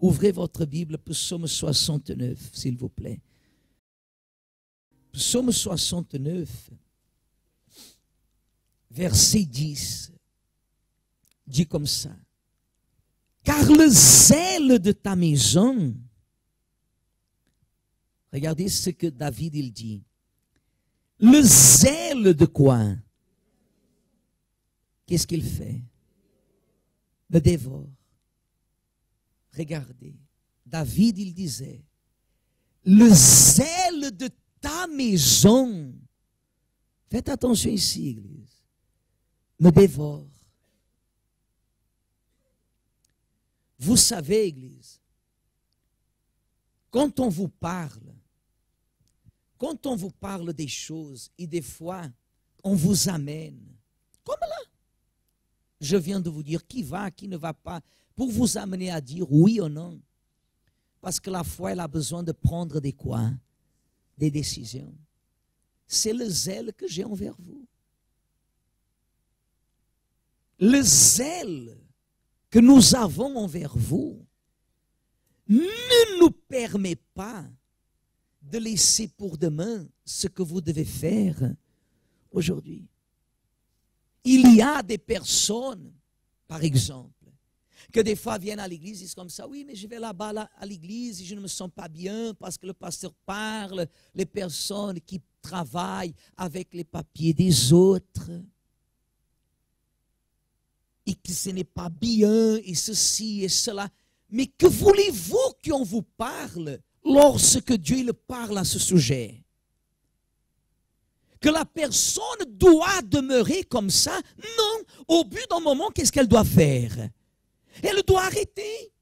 Ouvrez votre Bible, psaume 69, s'il vous plaît. Psaume 69, verset 10, dit comme ça. Car le zèle de ta maison, regardez ce que David il dit. Le zèle de quoi? Qu'est-ce qu'il fait? Le dévore. Regardez, David il disait, le zèle de ta maison, faites attention ici, Église, me dévore. Vous savez, Église, quand on vous parle, quand on vous parle des choses et des fois on vous amène, je viens de vous dire qui va, qui ne va pas, pour vous amener à dire oui ou non. Parce que la foi, elle a besoin de prendre des quoi? Des décisions. C'est le zèle que j'ai envers vous. Le zèle que nous avons envers vous ne nous permet pas de laisser pour demain ce que vous devez faire aujourd'hui. Il y a des personnes, par exemple, que des fois viennent à l'église, disent comme ça, oui, mais je vais là-bas à l'église je ne me sens pas bien parce que le pasteur parle, les personnes qui travaillent avec les papiers des autres et que ce n'est pas bien, et ceci et cela. Mais que voulez-vous qu'on vous parle lorsque Dieu parle à ce sujet? Que la personne doit demeurer comme ça Non, au but d'un moment, qu'est-ce qu'elle doit faire? Elle doit arrêter.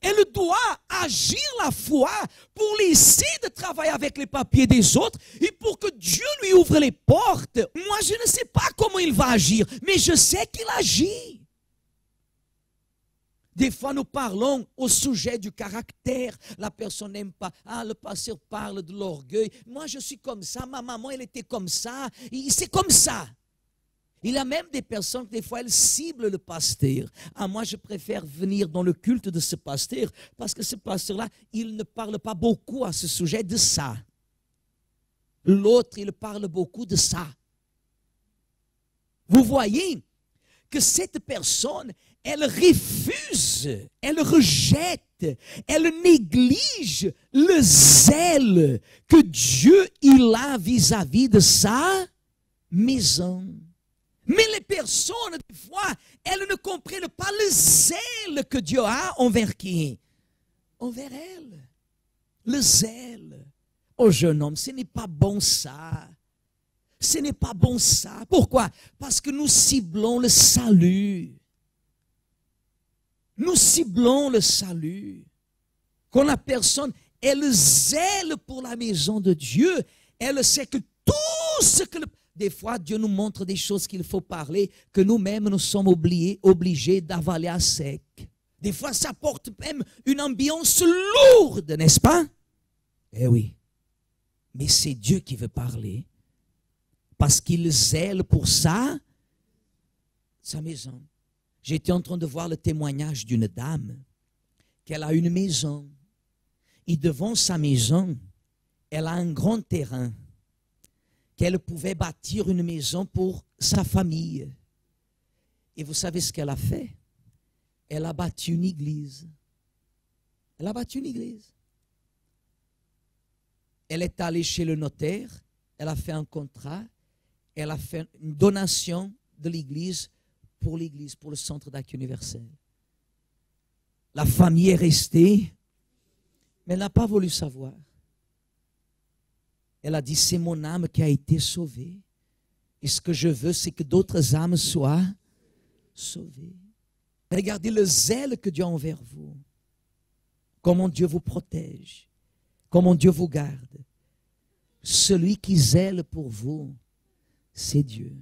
Elle doit agir la foi pour laisser de travailler avec les papiers des autres et pour que Dieu lui ouvre les portes. Moi, je ne sais pas comment il va agir, mais je sais qu'il agit. Des fois, nous parlons au sujet du caractère. La personne n'aime pas. Ah, le pasteur parle de l'orgueil. Moi, je suis comme ça. Ma maman, elle était comme ça. C'est comme ça. Il y a même des personnes, des fois, elles ciblent le pasteur. Ah, moi, je préfère venir dans le culte de ce pasteur parce que ce pasteur-là, il ne parle pas beaucoup à ce sujet de ça. L'autre, il parle beaucoup de ça. Vous voyez? Que cette personne, elle refuse, elle rejette, elle néglige le zèle que Dieu il a vis-à-vis -vis de sa maison. Mais les personnes, des fois, elles ne comprennent pas le zèle que Dieu a envers qui? Envers elles. Le zèle. Oh jeune homme, ce n'est pas bon ça. Ce n'est pas bon ça. Pourquoi? Parce que nous ciblons le salut. Nous ciblons le salut. Quand la personne, elle zèle pour la maison de Dieu, elle sait que tout ce que... Le, des fois, Dieu nous montre des choses qu'il faut parler, que nous-mêmes nous sommes obligés, obligés d'avaler à sec. Des fois, ça porte même une ambiance lourde, n'est-ce pas? Eh oui. Mais c'est Dieu qui veut parler. Parce qu'il zèle pour ça, sa maison. J'étais en train de voir le témoignage d'une dame qu'elle a une maison. Et devant sa maison, elle a un grand terrain qu'elle pouvait bâtir une maison pour sa famille. Et vous savez ce qu'elle a fait? Elle a bâti une église. Elle a bâti une église. Elle est allée chez le notaire, elle a fait un contrat, elle a fait une donation de l'église pour l'église, pour le centre d'accueil universel. La famille est restée, mais elle n'a pas voulu savoir. Elle a dit, c'est mon âme qui a été sauvée. Et ce que je veux, c'est que d'autres âmes soient sauvées. Regardez le zèle que Dieu a envers vous. Comment Dieu vous protège. Comment Dieu vous garde. Celui qui zèle pour vous, c'est Dieu.